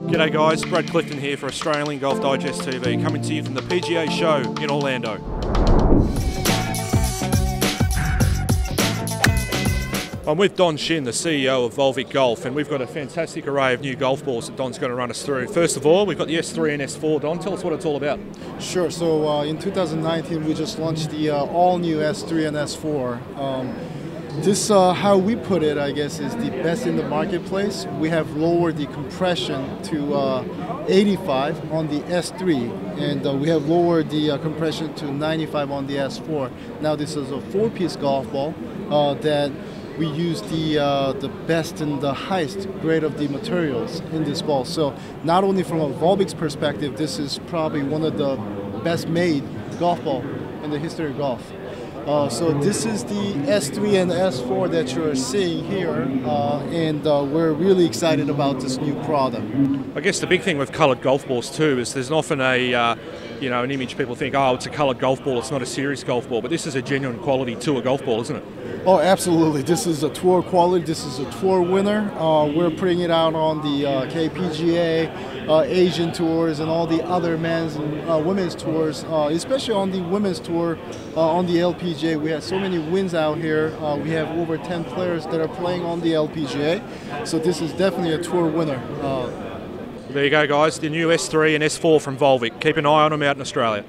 G'day guys, Brad Clifton here for Australian Golf Digest TV, coming to you from the PGA Show in Orlando. I'm with Don Shin, the CEO of Volvik Golf, and we've got a fantastic array of new golf balls that Don's going to run us through. First of all, we've got the S3 and S4. Don, tell us what it's all about. Sure. So uh, in 2019, we just launched the uh, all-new S3 and S4. Um, this, uh, how we put it, I guess, is the best in the marketplace. We have lowered the compression to uh, 85 on the S3, and uh, we have lowered the uh, compression to 95 on the S4. Now, this is a four-piece golf ball uh, that we use the uh, the best and the highest grade of the materials in this ball. So, not only from a Volvik's perspective, this is probably one of the best made golf ball in the history of golf. Uh, so this is the S3 and S4 that you're seeing here, uh, and uh, we're really excited about this new product. I guess the big thing with coloured golf balls too is there's often a uh, you know an image people think oh it's a coloured golf ball it's not a serious golf ball but this is a genuine quality tour golf ball isn't it? Oh absolutely this is a tour quality this is a tour winner. Uh, we're putting it out on the uh, KPGA uh, Asian tours and all the other men's and uh, women's tours, uh, especially on the women's tour uh, on the LPGA. We have so many wins out here. We have over 10 players that are playing on the LPGA. So this is definitely a tour winner. There you go, guys. The new S3 and S4 from Volvik. Keep an eye on them out in Australia.